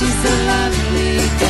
She's a lovely girl.